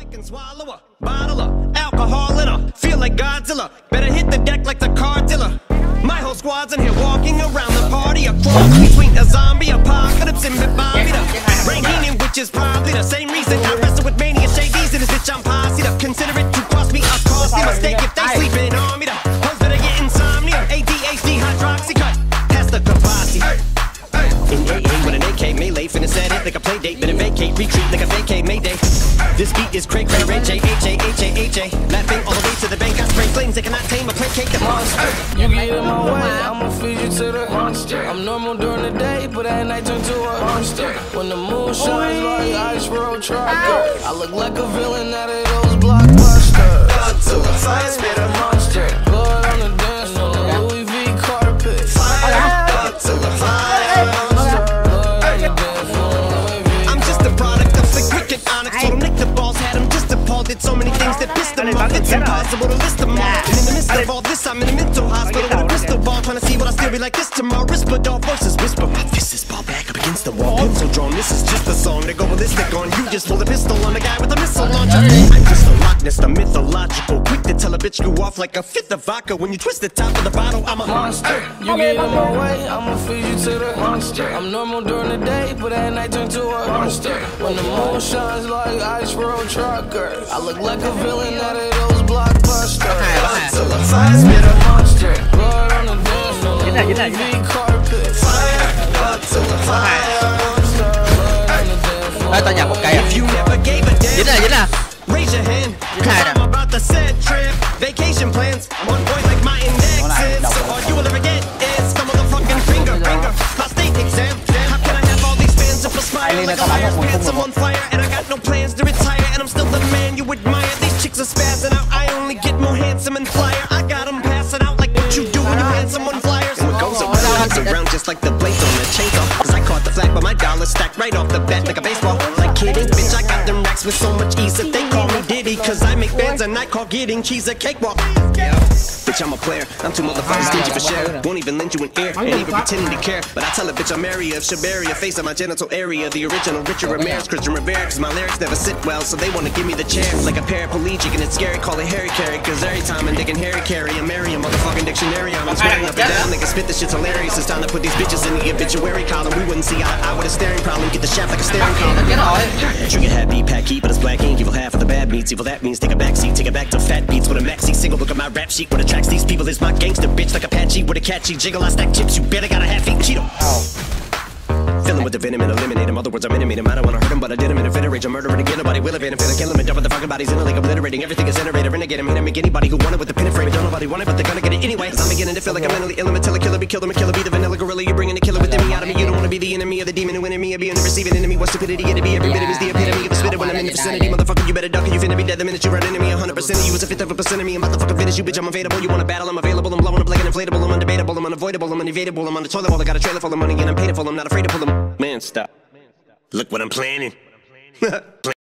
I can swallow a bottle of alcohol in her. Feel like Godzilla. Better hit the deck like the car dealer. My whole squad's in here walking around the party. A cross between a zombie apocalypse and the Rain Heenan, which is probably the same reason I wrestle with mania shadies in this bitch. I'm up. Consider it to cost me a costly mistake if melee, it like a play date, better vacate, retreat like a vacate Mayday. This beat is Craig Craig Ray J H A H A H A, laughing all the way to the bank. I spray flames that cannot tame a placate the monster. You get in my way, I'ma feed you to the monster. I'm normal during the day, but at night turn to a monster. When the moon shines oh, like ice road trucker, I look like a villain out of of onyx. Told him Nick the balls had him just appalled. Did so many things that pissed him off. It's impossible to list them all. And in the midst of all this, I'm in a mental hospital with a crystal ball, trying to see what I still be like this tomorrow. Whisper dog voices whisper. My fist is ball back up against the wall. Pencil drawn. This is just a song to go ballistic on. You just pulled a pistol on the guy with a missile launcher. I'm just a Loch Ness, the mythological. Quick to tell a bitch go off like a fifth of vodka. When you twist the top of the bottle, I'm a monster. You get in my way, I'ma feed you to the monster. I'm normal during the day, but at night turn to a monster. When the moon shines like ice road trucker, I look like a villain out of those blockbusters. to a fire spitter. Monster, blood on the dance floor, Get that, get that, Louis get V carpet. Fire, to a fire. Monster, blood on the dance floor. Ê, tao nhặt một cây à If you never gave a damn. Dính nè, dính on fire and I got no plans to retire. And I'm still the man you admire. These chicks are spazzing out. I only get more handsome and flyer. I got them passing out like what you do when you hand someone flyers. And what goes around comes around just like the blades on the chainsaw. Cause I caught the flag, but my dollar stacked right off the bat like a baseball. Like kidding, bitch, I got them racks with so much Cause I make bands and I call getting cheese a cakewalk. Bitch, I'm a player. I'm too motherfucking stingy for share. Won't even lend you an ear. Ain't even pretending to care. But I tell a bitch I'm area of Shabaria, face of my genital area. The original Richard Ramirez, Christian Rivera. Cause my lyrics never sit well, so they wanna give me the chair. Like a paraplegic and it's scary, call it Harry Carry. Cause every time I'm digging Harry Carry, I'm Mary, a motherfucking dictionary. I'm swearing up and down. Niggas spit this shit's hilarious. It's time to put these bitches in the obituary column. We wouldn't see eye to eye with a staring problem. Get the shaft like a staring column. Trigger happy, heat, but it's black ink. Evil half of the bad meats. Evil that means take a back seat, take it back to fat beats with a maxi single. Look at my rap sheet. What attracts these people is my gangster bitch like Apache with a catchy jiggle. I stack chips. You better got a half eat Cheeto. Filling with the venom and eliminate him. Other words, I'm intimate him. I don't wanna hurt him, but I did him in a fit of rage. I'm murdering again. Nobody will evade him. Finna kill him and dumping the fucking bodies in a lake, obliterating everything is generated. Renegade him. Him. Make anybody who wanted with the pin and frame. it. Don't nobody want it, but they're gonna get it anyway. I'm beginning to feel like I'm mentally ill. I'm a killer, be killed. I'm a killer, be the vanilla gorilla. You're bringing the killer within me out of me. You don't wanna be the enemy of the demon me. Or being the receiving enemy. What stupidity it'd be. Every of the spitter when I'm in the vicinity. Motherfucker, you better duck or you finna be dead the minute you run into me. 100% of you is a fifth of a percent of me. I'm about to fucking finish you, bitch. I'm available. You wanna battle? I'm available. I'm blowing up like an inflatable. I'm undebatable. I'm unavoidable. I'm unevadable. I'm on the toilet while I got a trailer full of money and I'm paid for. I'm not afraid to pull them. Man, stop. Look what I'm planning.